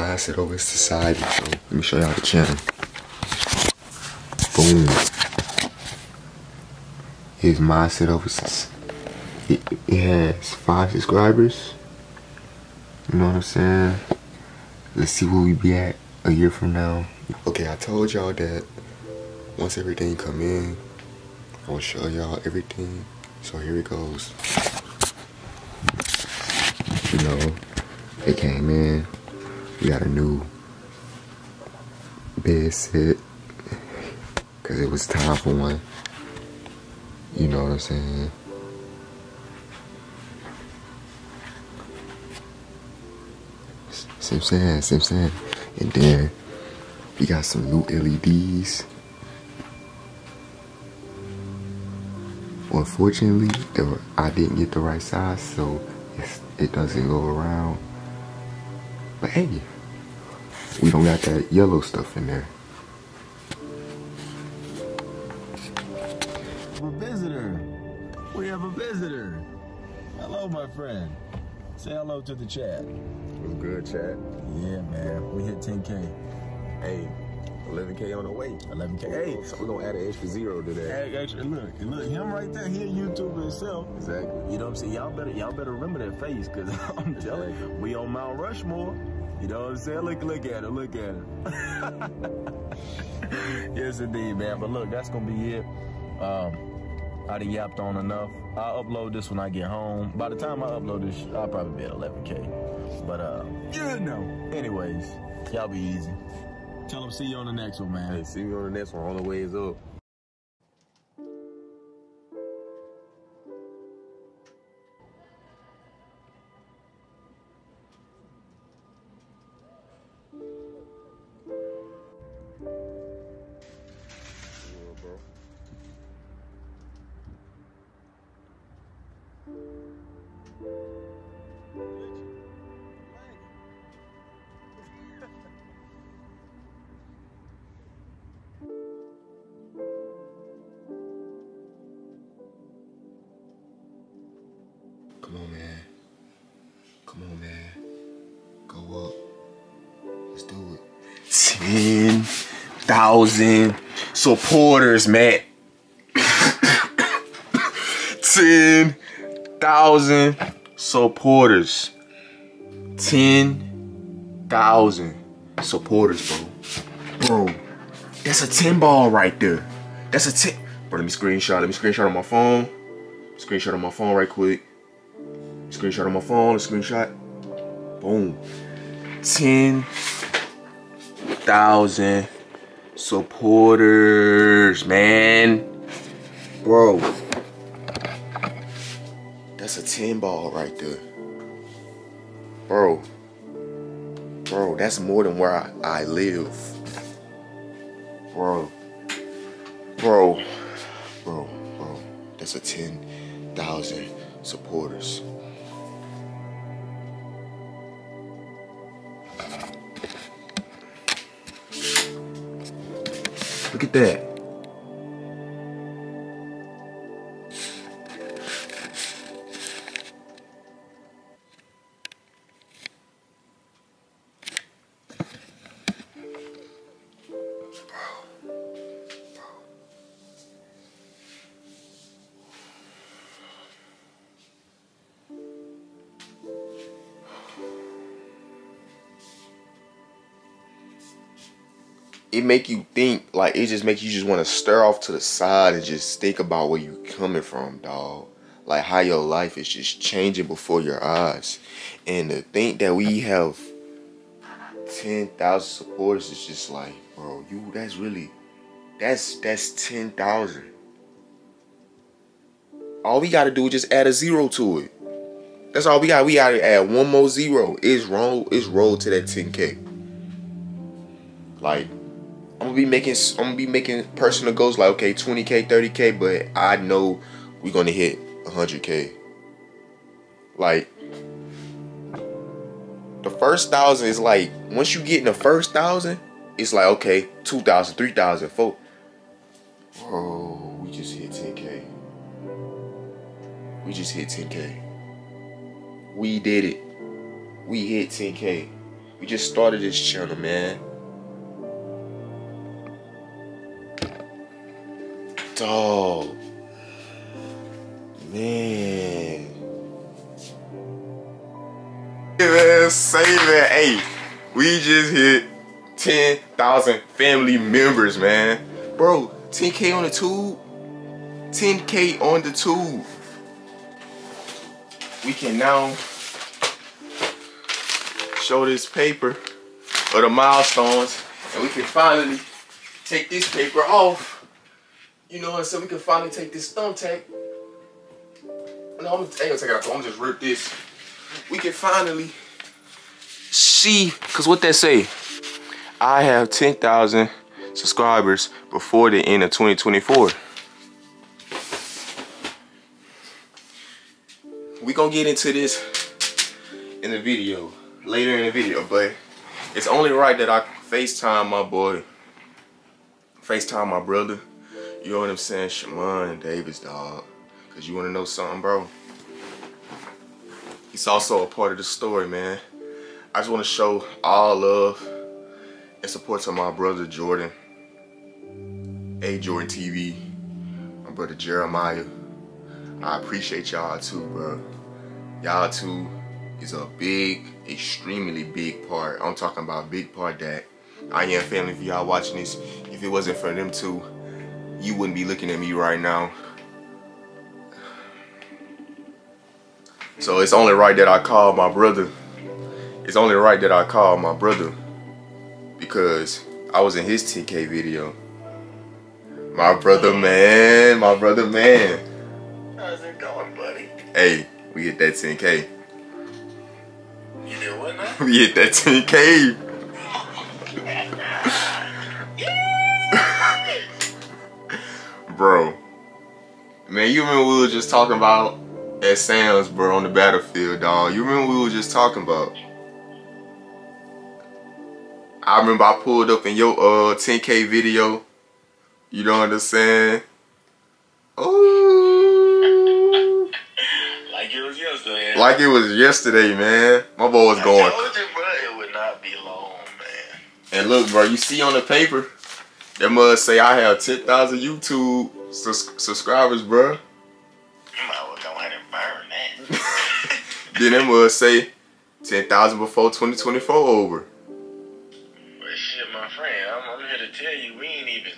Mindset Over to Society. So let me show y'all the channel. Boom. Here's Mindset Over Society. It, it has five subscribers. You know what I'm saying? Let's see where we be at a year from now. Okay, I told y'all that once everything come in, I will show y'all everything. So here it goes. You know, it came in. We got a new bed set. Cause it was time for one. You know what I'm saying? See what I'm saying? See what I'm saying? And then we got some new LEDs. Unfortunately, I didn't get the right size, so it doesn't go around. But hey, we don't got that yellow stuff in there. A visitor. We have a visitor. Hello, my friend. Say hello to the chat. What's good, chat? Yeah, man. We hit 10K. Hey, 11K on the way. 11K. Hey, so we're gonna add an extra zero to that. Hey, extra, look, look, him right there, he a YouTuber himself. Exactly. You know what I'm saying? Y'all better, y'all better remember that face, cause I'm telling you, we on Mount Rushmore. You know what I'm saying? Look, look at him, look at him. yes, indeed, man. But look, that's gonna be it. Um, I done yapped on enough. I'll upload this when I get home. By the time I upload this, I'll probably be at 11K. But, uh, you know. Anyways, y'all be easy. Tell them see you on the next one, man. Hey, see me on the next one. All the way is up. Come on, man. Come on, man. Go up. Let's do it. 10,000 supporters, man. 10,000 supporters. 10,000 supporters, bro. Bro, that's a 10 ball right there. That's a 10. Bro, let me screenshot. Let me screenshot on my phone. Screenshot on my phone right quick. Screenshot on my phone, a screenshot. Boom. 10,000 supporters, man. Bro. That's a 10 ball right there. Bro. Bro, that's more than where I, I live. Bro. Bro. Bro, bro. That's a 10,000 supporters. Look it make you think like it just makes you just want to stir off to the side and just think about where you coming from dog like how your life is just changing before your eyes. And to think that we have 10,000 supporters is just like bro you that's really that's that's 10,000 all we got to do is just add a zero to it. That's all we got. We got to add one more zero. It's wrong. It's roll to that 10k like Gonna be making I'm gonna be making personal goals like okay 20k 30k but I know we're gonna hit 100k like the first thousand is like once you get in the first thousand it's like okay 2000 3000 four. Oh we just hit 10k we just hit 10k we did it. We hit 10k We just started this channel, man. Dog. Man. Man, say that. Hey, we just hit 10,000 family members, man. Bro, 10K on the tube. 10K on the tube. We can now show this paper of the milestones and we can finally take this paper off. You know, and so we can finally take this thumbtack. No, I'm, gonna take it off. I'm just rip this. We can finally see, cause what they say, I have 10,000 subscribers before the end of 2024. We gonna get into this in the video, later in the video, but it's only right that I FaceTime my boy, FaceTime my brother, you know what I'm saying, Shaman Davis, dog. Cause you wanna know something, bro? He's also a part of the story, man. I just wanna show all love and support to my brother Jordan, A Jordan TV, my brother Jeremiah. I appreciate y'all too, bro. Y'all too is a big, extremely big part. I'm talking about a big part that I am family for y'all watching this. If it wasn't for them two, you wouldn't be looking at me right now. So it's only right that I call my brother. It's only right that I call my brother because I was in his TK video. My brother man, my brother man. How's it going, buddy? Hey, we hit that 10K. You did what now? We hit that 10K. Bro. Man, you remember we were just talking about at Sam's, bro, on the battlefield, dog. You remember we were just talking about? I remember I pulled up in your uh 10K video. You know what I'm saying? Oh, Like it was yesterday. like it was yesterday, man. My boy was I going. told you, bro, it would not be long, man. And look, bro, you see on the paper, that must say I have 10,000 YouTube sus- subscribers, bro. You might well go ahead and burn that. Then that must say 10,000 before 2024 over. but shit, my friend, I'm, I'm here to tell you, we ain't even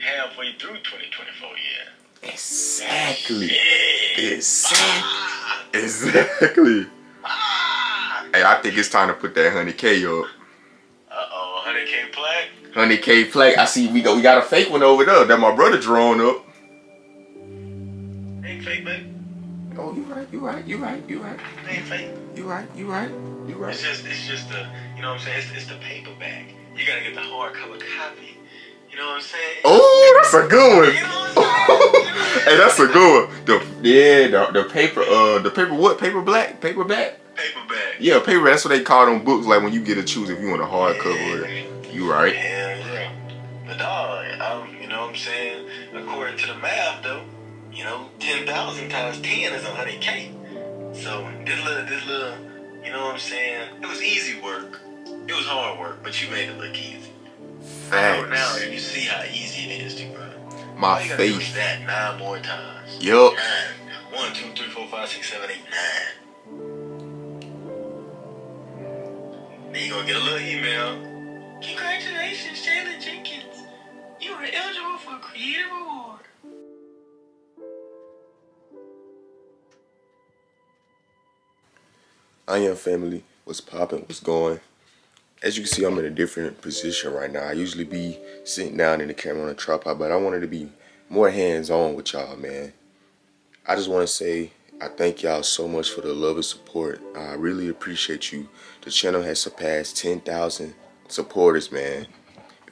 halfway through 2024 yet. Exactly. Yeah. Exactly. Ah, Exactly. ah. Hey, I think it's time to put that 100K up. Uh-oh, 100K plaque? 100K play. I see we got we got a fake one over there that my brother drawn up. Ain't fake, baby. Oh, you right, you right, you right, you right, Ain't fake. you right, you right, you right. It's just, it's just the, you know what I'm saying? It's, it's the paperback. You gotta get the hardcover copy. You know what I'm saying? Oh, that's a good You know one. what I'm saying? hey, that's a good one. The yeah, the, the paper, uh, the paper what? Paper black, paperback. Paperback. Yeah, paper. That's what they call them books. Like when you get to choose if you want a hardcover. or You right. Yeah. But dog, um, you know what I'm saying? According to the math though, you know, 10,000 times 10 is 100K. So this little, this little, you know what I'm saying? It was easy work. It was hard work, but you made it look easy. So now Facts. you see how easy it is to run. My All do that nine more times. Yup. Nine. One, two, three, four, five, six, seven, eight, nine. Then you gonna get a little email. Congratulations, Jaylin Jenkins. You are eligible for a creative award. I am family. What's popping? What's going? As you can see, I'm in a different position right now. I usually be sitting down in the camera on a tripod, but I wanted to be more hands-on with y'all, man. I just want to say I thank y'all so much for the love and support. I really appreciate you. The channel has surpassed 10,000 supporters, man.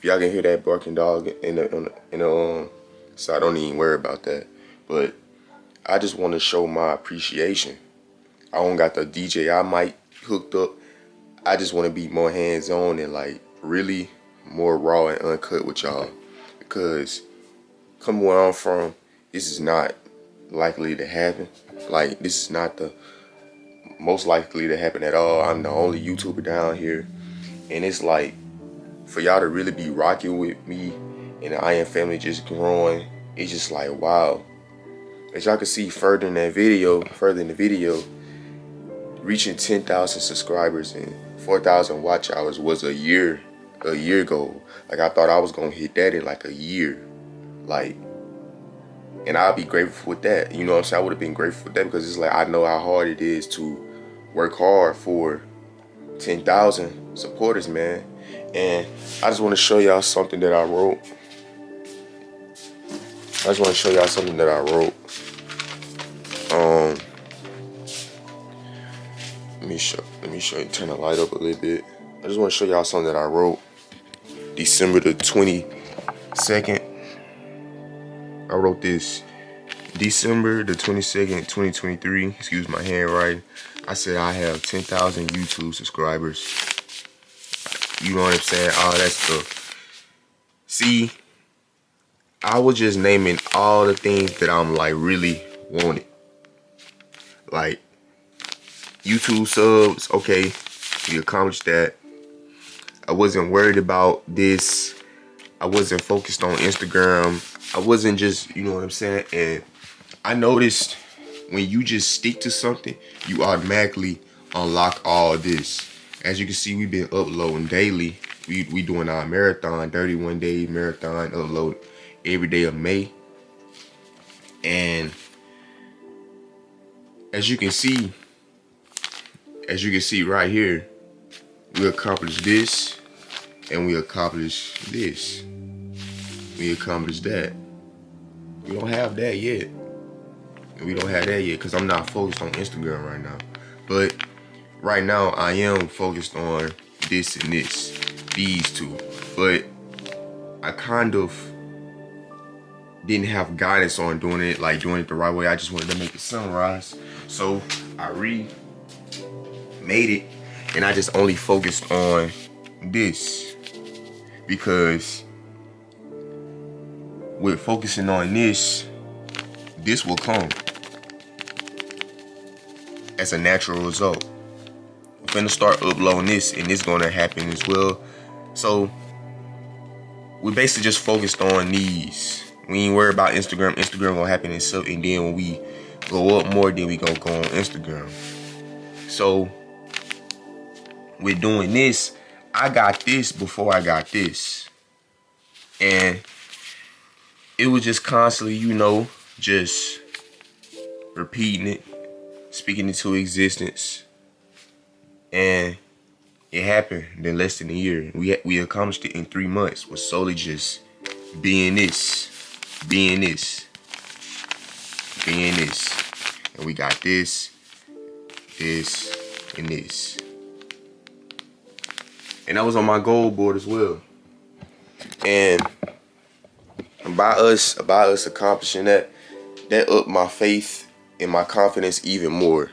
Y'all can hear that barking dog in the, in the, um, so I don't even worry about that. But I just want to show my appreciation. I don't got the DJI mic hooked up. I just want to be more hands on and like really more raw and uncut with y'all because come where I'm from, this is not likely to happen. Like this is not the most likely to happen at all. I'm the only YouTuber down here, And it's like for y'all to really be rocking with me and the I am family just growing, it's just like wow. As y'all can see further in that video, further in the video, reaching 10,000 subscribers and 4,000 watch hours was a year, a year ago. Like I thought I was gonna hit that in like a year. Like, and I'll be grateful with that. You know what I'm saying? I would have been grateful with that because it's like I know how hard it is to work hard for 10,000 supporters, man. And I just want to show y'all something that I wrote. I just want to show y'all something that I wrote. Um, let me show. Let me show you. Turn the light up a little bit. I just want to show y'all something that I wrote. December the twenty second. I wrote this. December the twenty second, twenty twenty three. Excuse my handwriting. I said I have ten thousand YouTube subscribers. You know what I'm saying? All that stuff. See, I was just naming all the things that I'm like really wanted. Like YouTube subs, okay, we accomplished that. I wasn't worried about this. I wasn't focused on Instagram. I wasn't just, you know what I'm saying? And I noticed when you just stick to something, you automatically unlock all this. As you can see, we've been uploading daily. We we doing our marathon, 31 day marathon, upload every day of May. And as you can see, as you can see right here, we accomplished this and we accomplished this. We accomplished that. We don't have that yet. We don't have that yet because I'm not focused on Instagram right now. But right now I am focused on this and this, these two. But I kind of didn't have guidance on doing it, like doing it the right way. I just wanted to make it sunrise. So I re made it and I just only focused on this because with focusing on this, this will come as a natural result. Gonna start uploading this and it's gonna happen as well. So we basically just focused on these. We ain't worry about Instagram. Instagram gonna happen itself and then when we go up more, then we gonna go on Instagram. So with doing this, I got this before I got this. And it was just constantly, you know, just repeating it, speaking into existence. And it happened in less than a year. We we accomplished it in three months with solely just being this, being this, being this. And we got this, this, and this. And that was on my goal board as well. And by us, by us accomplishing that, that upped my faith and my confidence even more.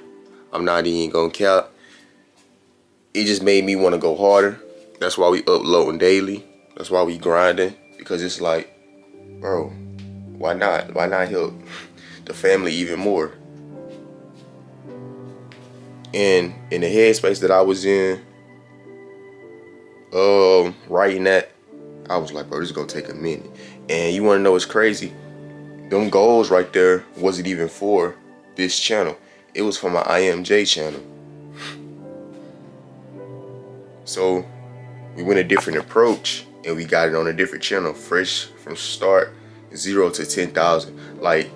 I'm not even gonna count. It just made me want to go harder. That's why we uploading daily. That's why we grinding. Because it's like, bro, why not? Why not help the family even more? And in the headspace that I was in, um, writing that, I was like, bro, this is gonna take a minute. And you wanna know what's crazy? Them goals right there wasn't even for this channel. It was for my IMJ channel. So we went a different approach and we got it on a different channel, fresh from start, zero to 10,000. Like,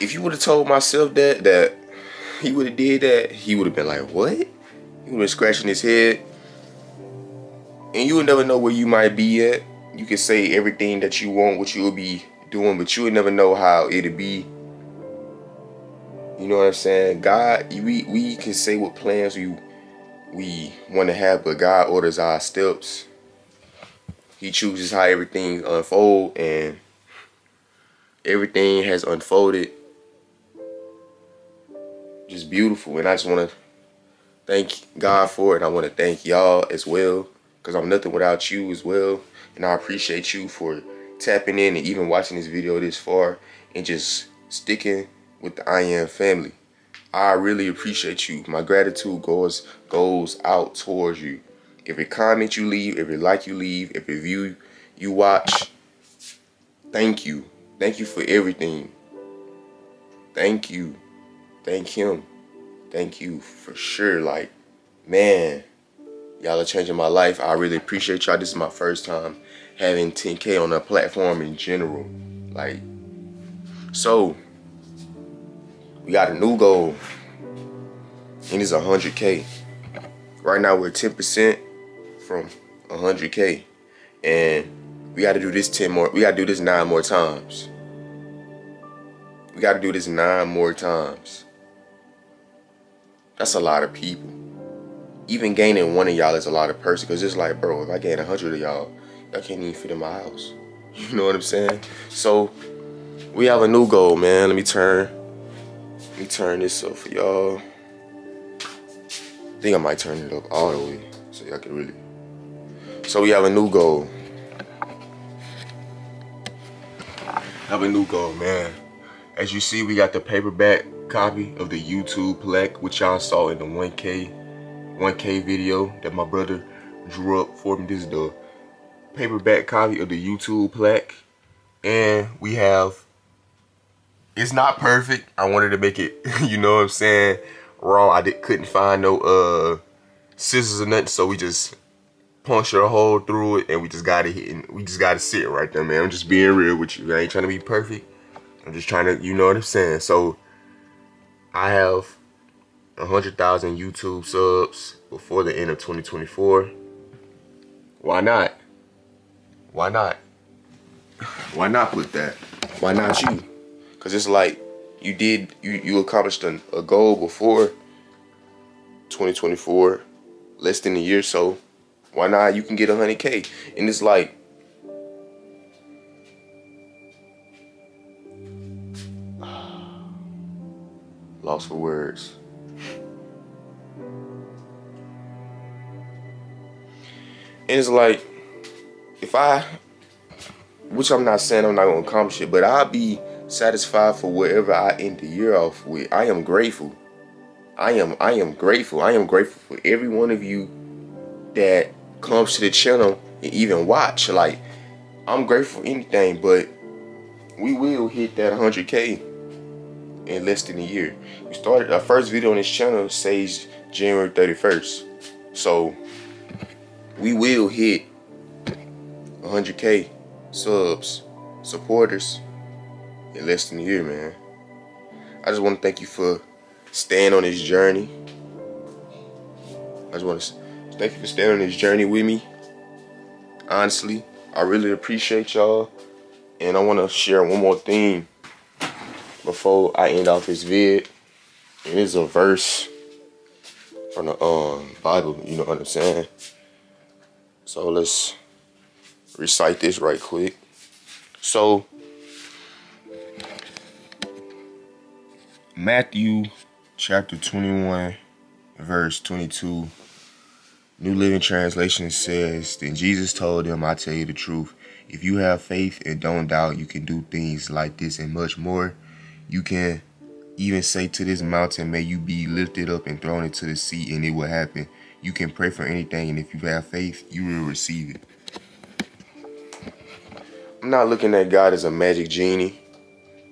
if you would have told myself that, that he would have did that, he would have been like, what? He would have been scratching his head. And you would never know where you might be at. You can say everything that you want, what you will be doing, but you would never know how it'd be. You know what I'm saying? God, we we can say what plans we we want to have, but God orders our steps. He chooses how everything unfold, and everything has unfolded just beautiful. And I just want to thank God for it. I want to thank y'all as well, because I'm nothing without you as well. And I appreciate you for tapping in and even watching this video this far and just sticking with the I Am family. I really appreciate you. My gratitude goes goes out towards you. Every comment you leave, every like you leave, every view you watch, thank you. Thank you for everything. Thank you. Thank him. Thank you for sure. Like, man, y'all are changing my life. I really appreciate y'all. This is my first time having 10K on a platform in general. Like, so we got a new goal, and it's 100K. Right now we're 10% from 100K, and we got to do this 10 more. We got to do this nine more times. We got to do this nine more times. That's a lot of people. Even gaining one of y'all is a lot of person. Cause it's like, bro, if I gain hundred of y'all, y'all can't even fit in my house. You know what I'm saying? So we have a new goal, man. Let me turn. Let me turn this up for y'all. I think I might turn it up all the way so y'all can really. So we have a new goal. Have a new goal, man. As you see, we got the paperback copy of the YouTube plaque, which y'all saw in the 1K 1K video that my brother drew up for me. This is the paperback copy of the YouTube plaque. And we have it's not perfect. I wanted to make it, you know what I'm saying, raw. I did, couldn't find no uh scissors or nothing, so we just punctured a hole through it and we just got it hit and we just got to sit right there, man. I'm just being real with you. I ain't trying to be perfect. I'm just trying to, you know what I'm saying. So I have 100,000 YouTube subs before the end of 2024. Why not? Why not? Why not put that? Why not you? Cause it's like you did you you accomplished a, a goal before 2024, less than a year so. Why not? You can get a 100k, and it's like lost for words. And it's like, if I, which I'm not saying I'm not gonna accomplish it, but I'll be satisfied for whatever I end the year off with. I am grateful. I am I am grateful. I am grateful for every one of you that comes to the channel and even watch. Like, I'm grateful for anything, but we will hit that 100k in less than a year. We started our first video on this channel says January 31st. So we will hit 100k subs, supporters in less than a year, man. I just want to thank you for staying on this journey. I just want to thank you for staying on this journey with me. Honestly, I really appreciate y'all. And I want to share one more thing before I end off this vid. It is a verse from the um, Bible, you know what I'm saying? So let's recite this right quick. So, Matthew chapter 21, verse 22, New Living Translation says, Then Jesus told them, I tell you the truth. If you have faith and don't doubt, you can do things like this and much more. You can even say to this mountain, May you be lifted up and thrown into the sea, and it will happen. You can pray for anything, and if you have faith, you will receive it. I'm not looking at God as a magic genie.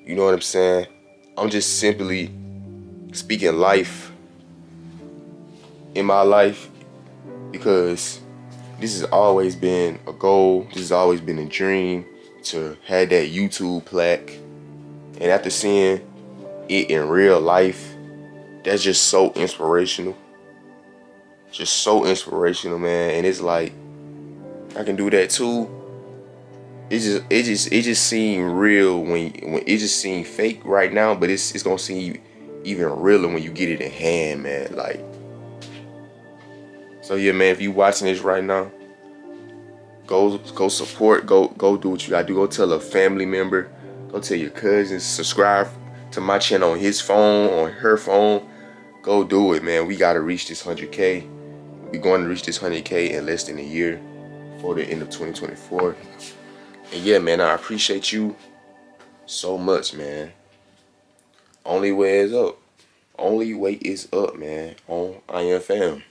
You know what I'm saying? I'm just simply speaking life in my life because this has always been a goal. This has always been a dream to have that YouTube plaque. And after seeing it in real life, that's just so inspirational. Just so inspirational, man. And it's like I can do that too. It just it just it just seemed real when when it just seemed fake right now, but it's it's gonna seem even realer when you get it in hand, man. Like so yeah, man, if you watching this right now, go go support, go go do what you gotta do. Go tell a family member, go tell your cousins, subscribe to my channel on his phone, on her phone. Go do it, man. We gotta reach this 100K. We're going to reach this 100K in less than a year for the end of 2024. And yeah, man, I appreciate you so much, man. Only way is up. Only way is up, man. On I am fam.